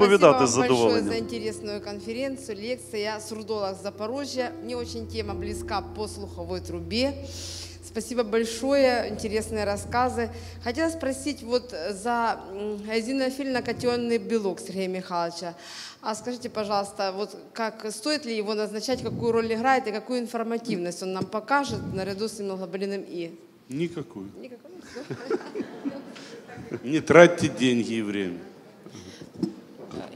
відповідати з Спасибо вам большое за задоволенням. интересную конференцию, лекцию. Я сурдолог Запорожья. Мне очень тема близка по слуховой трубе. Спасибо большое, интересные рассказы. Хотела спросить вот за эозинофильно-катионный белок Сергея Михайловича. А скажите, пожалуйста, вот как стоит ли его назначать, какую роль играет и какую информативность он нам покажет наряду с иммуноглобулином И? Никакую. Никакой? Не тратьте деньги и время.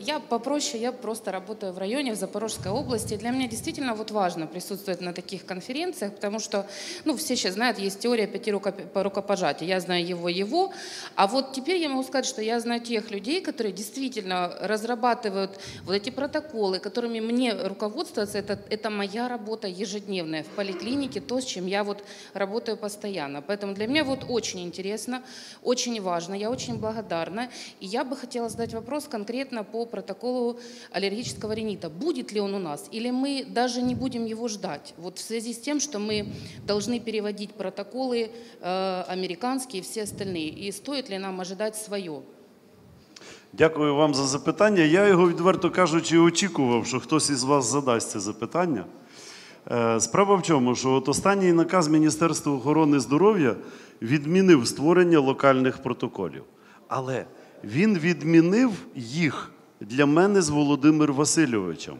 Я попроще, я просто работаю в районе, в Запорожской области. Для меня действительно вот важно присутствовать на таких конференциях, потому что, ну, все сейчас знают, есть теория пяти рукоп- рукопожатий. Я знаю его, его. А вот теперь я могу сказать, что я знаю тех людей, которые действительно разрабатывают вот эти протоколы, которыми мне руководствоваться, это, это моя работа ежедневная в поликлинике, то, с чем я вот работаю постоянно. Поэтому для меня вот очень интересно, очень важно, я очень благодарна. И я бы хотела задать вопрос конкретно по протоколу аллергического ринита. Будет ли он у нас? Или мы даже не будем его ждать? Вот в связи с тем, что мы должны переводить протоколы э, американские и все остальные. И стоит ли нам ожидать свое? Дякую вам за запитання. Я його, відверто кажучи, очікував, що хтось із вас задасть це запитання. Е, Справа в чому, що от останній наказ Міністерства охорони здоров'я відмінив створення локальних протоколів. Але він відмінив їх для мене з Володимиром Васильовичем.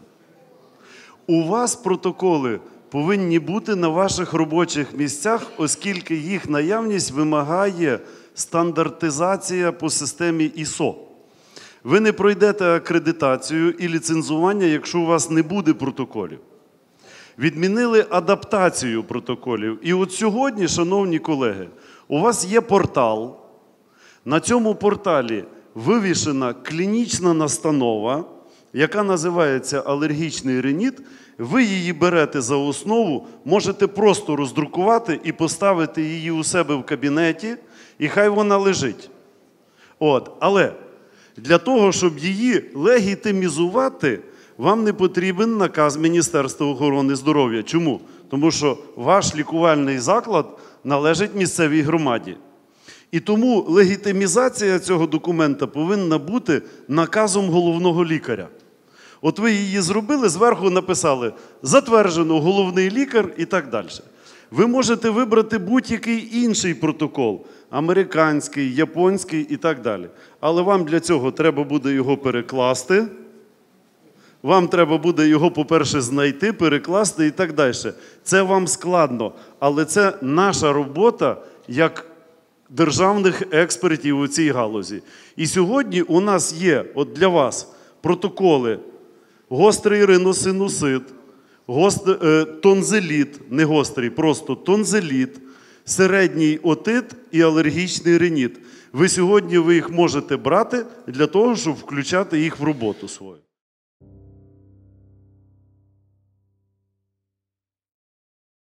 У вас протоколи повинні бути на ваших робочих місцях, оскільки їх наявність вимагає стандартизація по системі ISO. Ви не пройдете акредитацію і ліцензування, якщо у вас не буде протоколів. Відмінили адаптацію протоколів. І от сьогодні, шановні колеги, у вас є портал. На цьому порталі вивішена клінічна настанова, яка називається алергічний реніт. Ви її берете за основу, можете просто роздрукувати і поставити її у себе в кабінеті, і хай вона лежить. От. Але для того, щоб її легітимізувати, вам не потрібен наказ Міністерства охорони здоров'я. Чому? Тому що ваш лікувальний заклад належить місцевій громаді. І тому легітимізація цього документа повинна бути наказом головного лікаря. От ви її зробили, зверху написали затверджено головний лікар і так далі. Ви можете вибрати будь-який інший протокол американський, японський і так далі. Але вам для цього треба буде його перекласти. Вам треба буде його, по-перше, знайти, перекласти і так далі. Це вам складно, але це наша робота як державних експертів у цій галузі. І сьогодні у нас є от для вас протоколи гострий риносинусит, гост, е, тонзиліт, не гострий, просто тонзиліт, середній отит і алергічний реніт. Ви сьогодні ви їх можете брати для того, щоб включати їх в роботу свою.